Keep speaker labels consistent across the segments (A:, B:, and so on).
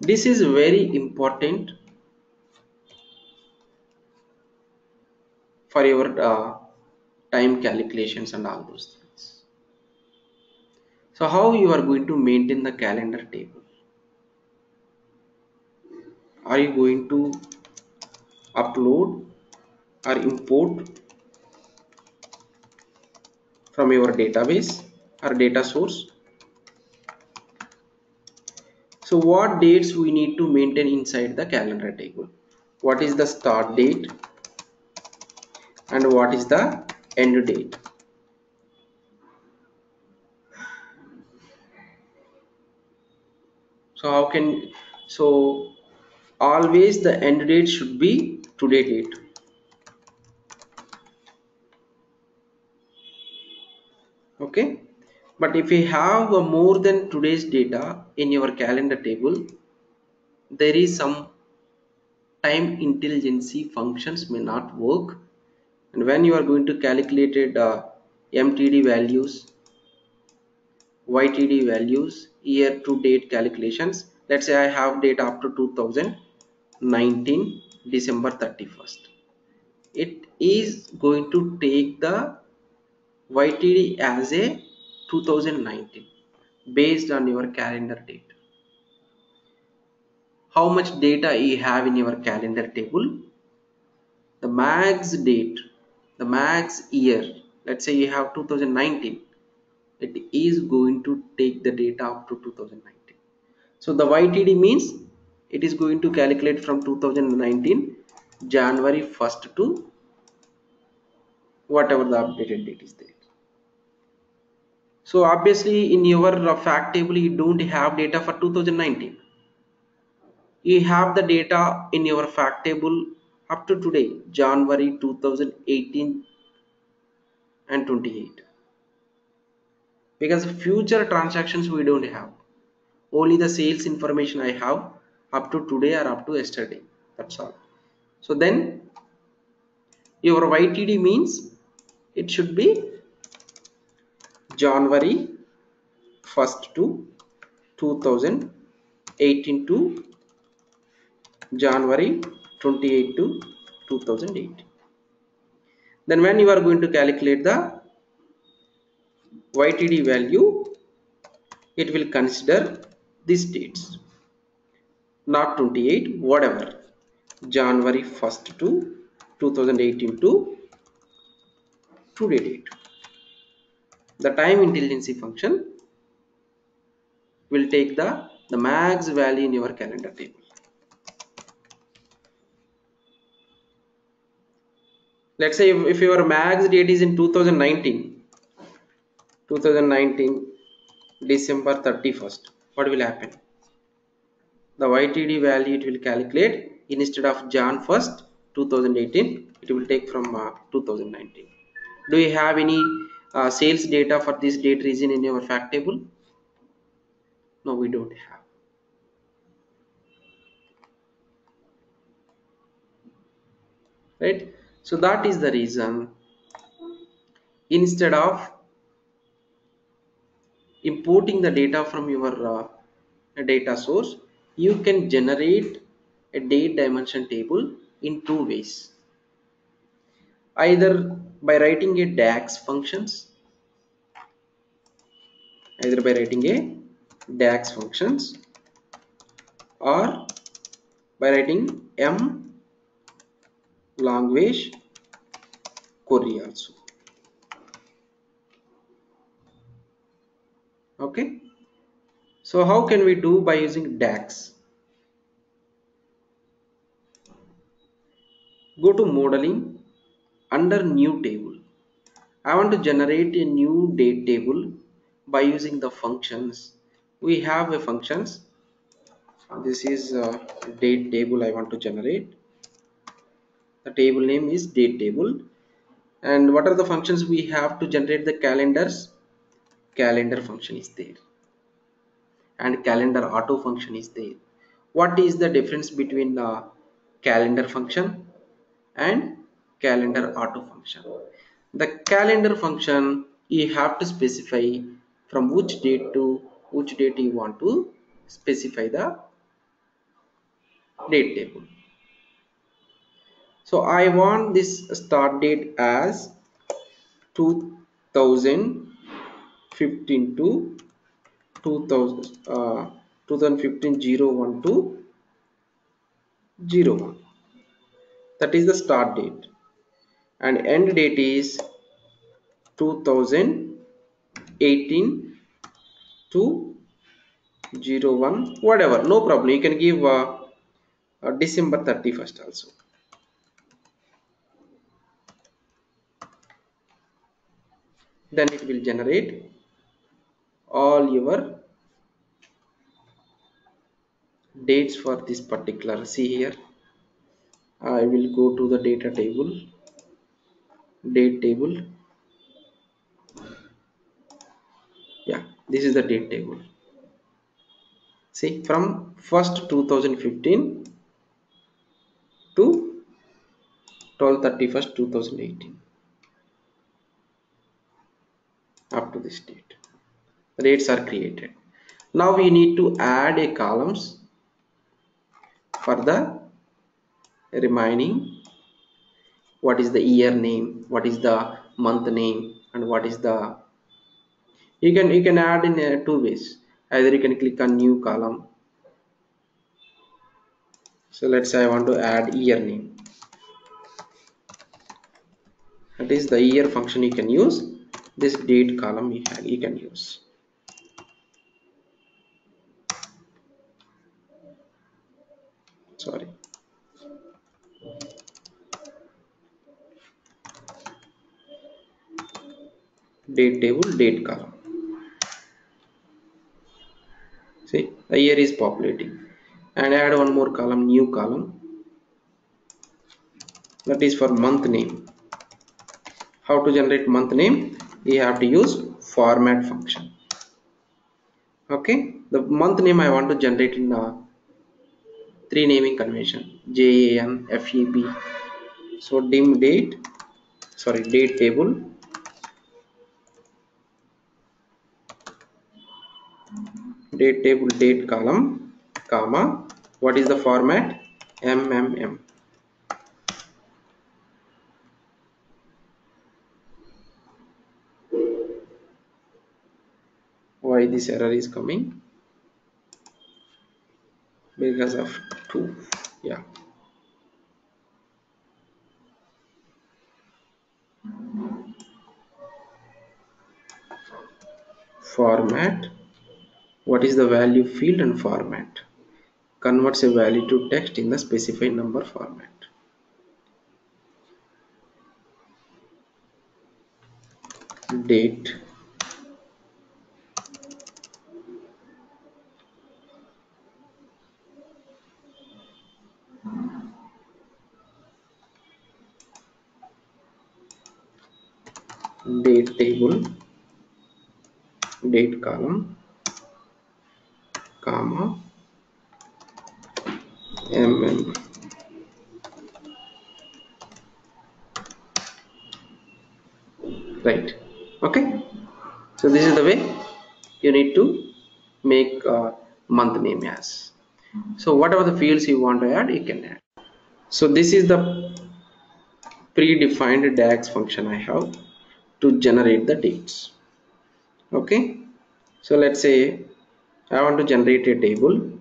A: this is very important for your uh, time calculations and all those things. So how you are going to maintain the calendar table? Are you going to upload or import from your database or data source so what dates we need to maintain inside the calendar table? What is the start date? And what is the end date? So how can so always the end date should be today date okay but if you have more than today's data in your calendar table there is some time intelligence functions may not work. And when you are going to calculate it uh, mtd values ytd values year to date calculations let's say i have data up to 2019 december 31st it is going to take the ytd as a 2019 based on your calendar date. How much data you have in your calendar table? The max date the max year let's say you have 2019 it is going to take the data up to 2019 so the ytd means it is going to calculate from 2019 january 1st to whatever the updated date is there so obviously in your uh, fact table you don't have data for 2019 you have the data in your fact table up to today January 2018 and 28 because future transactions we don't have. Only the sales information I have up to today or up to yesterday. That's all. So then your YTD means it should be January 1st to 2018 to January 28 to 2008 then when you are going to calculate the YTD value it will consider these dates. Not 28 whatever. January 1st to 2018 to today date the time intelligence function will take the the max value in your calendar table. Let's say if, if your max date is in 2019 2019 december 31st what will happen? The ytd value it will calculate instead of jan 1st 2018 it will take from uh, 2019 do you have any uh, sales data for this date region in your fact table. No we don't have. Right? So that is the reason. Instead of importing the data from your uh, data source you can generate a date dimension table in two ways either by writing a dax functions either by writing a dax functions or by writing m language query also. Okay? So how can we do by using dax go to modeling under new table. I want to generate a new date table by using the functions. We have a functions. This is a date table i want to generate. The table name is date table. And what are the functions we have to generate the calendars? Calendar function is there. And calendar auto function is there. What is the difference between the calendar function and calendar auto function. The calendar function you have to specify from which date to which date you want to specify the date table. So I want this start date as 2015 to 2000 uh, 2015 01 to 01 that is the start date and end date is 2018 to 01 whatever. No problem. You can give uh, uh, December 31st also. Then it will generate all your dates for this particular. See here. I will go to the data table date table. Yeah this is the date table. See from 1st 2015 to 12 31st 2018 up to this date. Rates are created. Now we need to add a columns for the remaining what is the year name what is the month name and what is the you can you can add in uh, two ways. Either you can click on new column. So let's say i want to add year name. That is the year function you can use. This date column you, have, you can use. Sorry date table date column. See the year is populating. And add one more column new column. That is for month name. How to generate month name? We have to use format function. Okay the month name i want to generate in a three naming convention. Jan feb so dim date sorry date table date table date column comma what is the format? Mmm why this error is coming? Because of 2 yeah. Format what is the value field and format? Converts a value to text in the specified number format. Date. Date table. Date column comma mm right. Okay. So this is the way you need to make month name as. So whatever the fields you want to add you can add. So this is the predefined DAX function I have to generate the dates. Okay. So let's say I want to generate a table.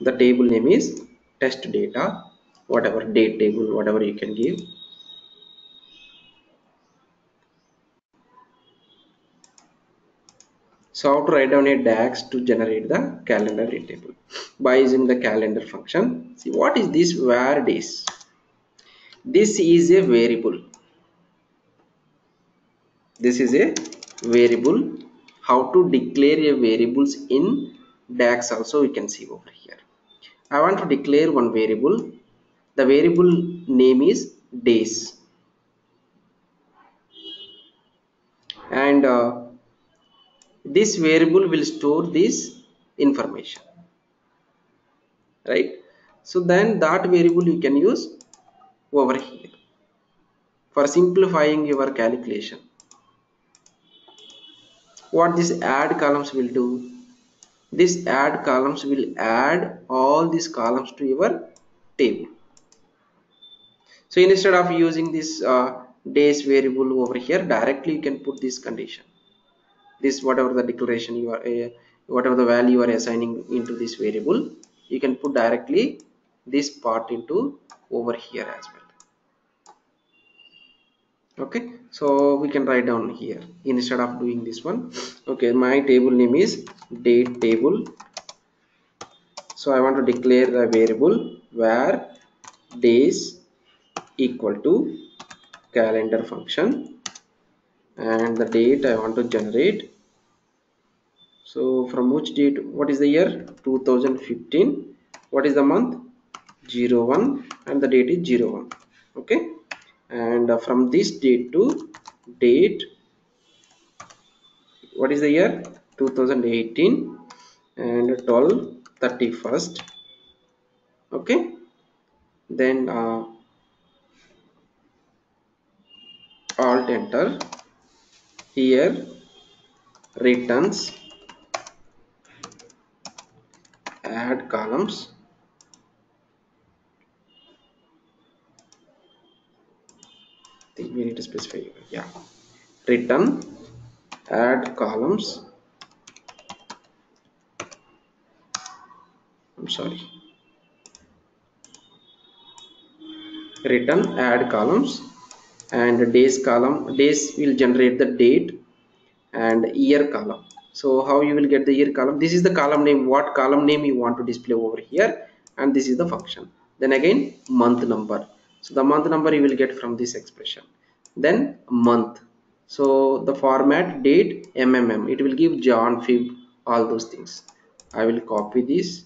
A: The table name is test data whatever date table whatever you can give. So how to write down a DAX to generate the calendar date table. By using the calendar function see what is this var days this is a variable. This is a variable. How to declare a variables in DAX also we can see over here. I want to declare one variable. The variable name is days. And uh, this variable will store this information. Right? So then that variable you can use over here for simplifying your calculation. What this add columns will do this add columns will add all these columns to your table. So instead of using this uh, days variable over here directly you can put this condition. This whatever the declaration you are uh, whatever the value you are assigning into this variable you can put directly this part into over here as well okay so we can write down here instead of doing this one. Okay my table name is date table. So I want to declare a variable var days equal to calendar function and the date I want to generate. So from which date what is the year? 2015 what is the month? 01 and the date is 01 okay and uh, from this date to date what is the year? 2018 and 12 31st okay? Then uh, alt enter. Here returns. Add columns we need to specify. Yeah. Return add columns. I'm sorry. Return add columns. And days column days will generate the date and year column. So how you will get the year column? This is the column name what column name you want to display over here. And this is the function. Then again month number so the month number you will get from this expression. Then month. So the format date mmm it will give john fib all those things. I will copy this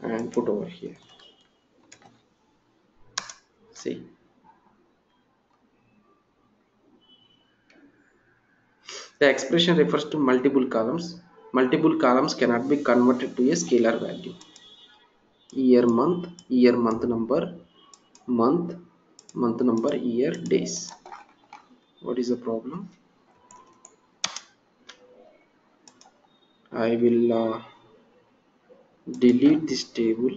A: and put over here. See? The expression refers to multiple columns. Multiple columns cannot be converted to a scalar value. Year month year month number month month number year days. What is the problem? I will uh, delete this table.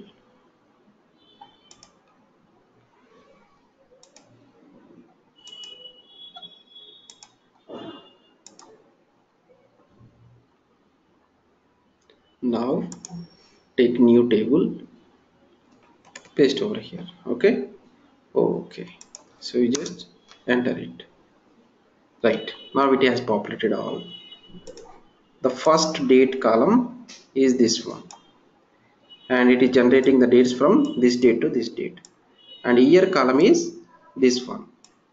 A: Now take new table paste over here okay okay. So you just enter it. Right. Now it has populated all. The first date column is this one. And it is generating the dates from this date to this date. And year column is this one.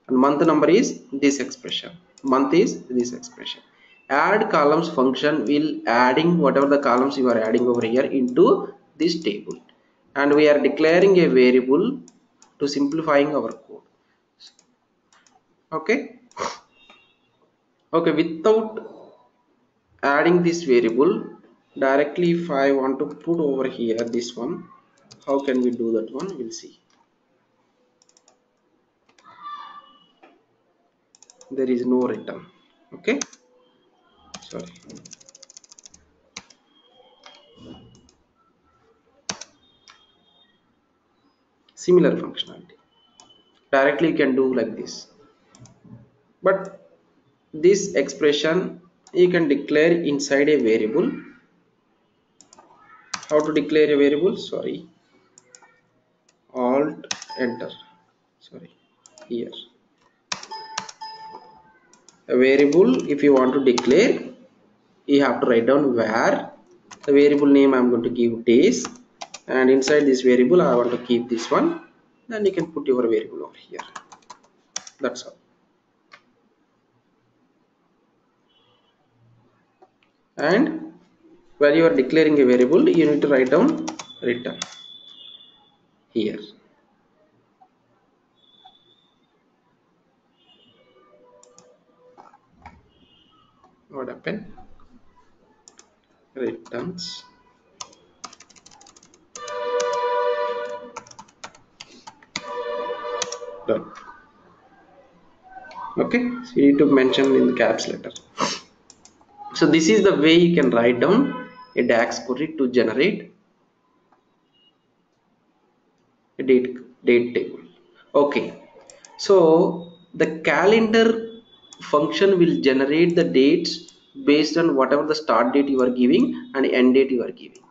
A: And month number is this expression. Month is this expression. Add columns function will adding whatever the columns you are adding over here into this table. And we are declaring a variable to simplifying our code. Okay? Okay without adding this variable directly if I want to put over here this one how can we do that one? We'll see. There is no return. Okay? Sorry similar functionality. Directly you can do like this. But this expression you can declare inside a variable. How to declare a variable? Sorry. Alt enter. Sorry. Here. A variable if you want to declare you have to write down where the variable name i'm going to give days and inside this variable i want to keep this one. Then you can put your variable over here. That's all. And when you are declaring a variable you need to write down return here. What happened? Returns done. Okay so you need to mention in the caps letter. So this is the way you can write down a DAX query to generate a date date table. Okay so the calendar function will generate the dates based on whatever the start date you are giving and end date you are giving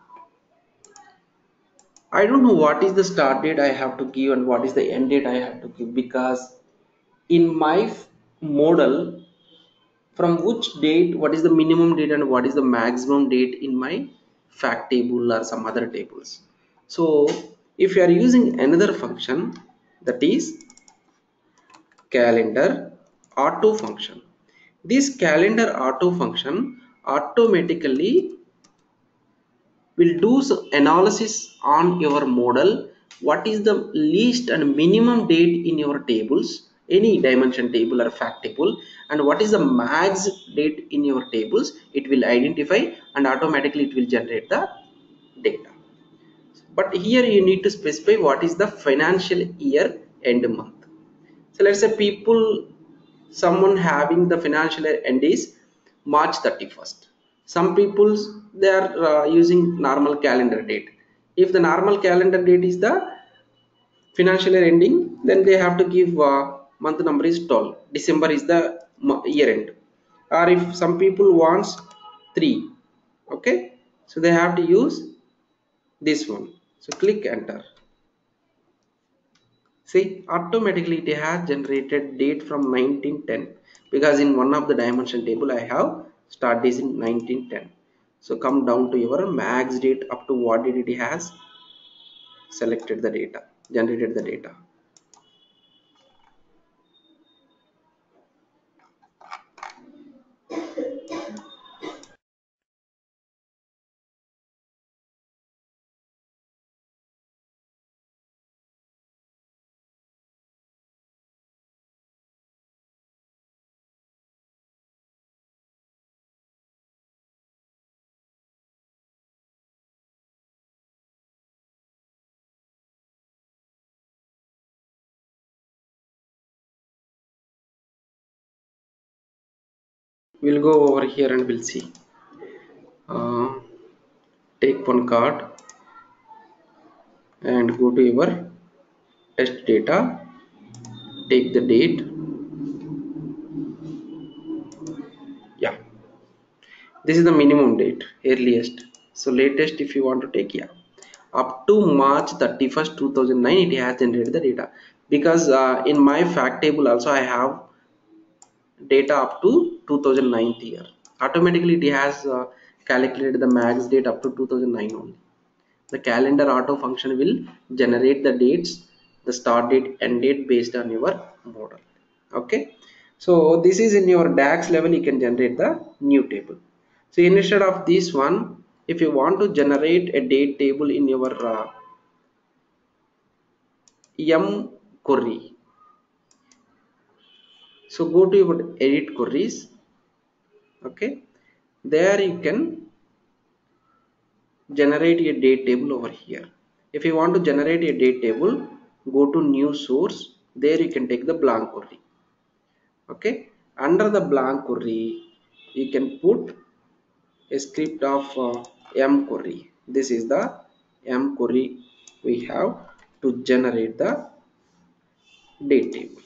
A: I don't know what is the start date I have to give and what is the end date I have to give because in my model from which date what is the minimum date and what is the maximum date in my fact table or some other tables. So if you are using another function that is calendar auto function. This calendar auto function automatically will do some analysis on your model. What is the least and minimum date in your tables? Any dimension table or fact table. And what is the max date in your tables? It will identify and automatically it will generate the data. But here you need to specify what is the financial year end month. So let's say people someone having the financial year end is march 31st some people they are uh, using normal calendar date. If the normal calendar date is the financial year ending then they have to give uh, month number is 12 december is the year end. Or if some people wants 3 okay? So they have to use this one. So click enter. See automatically it has generated date from 1910 because in one of the dimension table i have start date in 1910 so come down to your max date up to what date it has selected the data generated the data we'll go over here and we'll see. Uh, take one card and go to your test data. Take the date. Yeah. This is the minimum date earliest. So latest if you want to take yeah. Up to march 31st 2009 it has generated the data. Because uh, in my fact table also i have data up to 2009 year. Automatically it has uh, calculated the max date up to 2009 only. The calendar auto function will generate the dates the start date end date based on your model. Okay? So this is in your dax level you can generate the new table. So instead of this one if you want to generate a date table in your uh, m query so go to your edit queries okay? There you can generate a date table over here. If you want to generate a date table go to new source. There you can take the blank query. Okay? Under the blank query you can put a script of uh, m query. This is the m query we have to generate the date table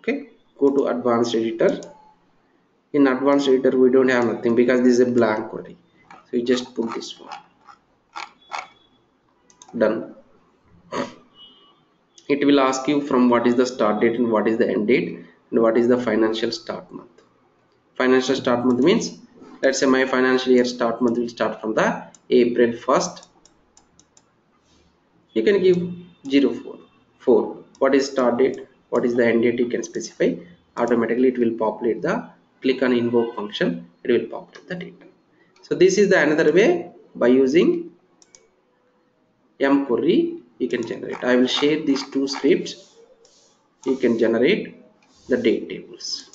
A: okay go to advanced editor. In advanced editor we don't have nothing because this is a blank query so you just put this one. Done. It will ask you from what is the start date and what is the end date and what is the financial start month. Financial start month means let's say my financial year start month will start from the April 1st you can give 04 4 what is start date what is the end date you can specify automatically it will populate the click on invoke function. It will populate the data. So this is the another way by using m query you can generate. I will share these two scripts. You can generate the date tables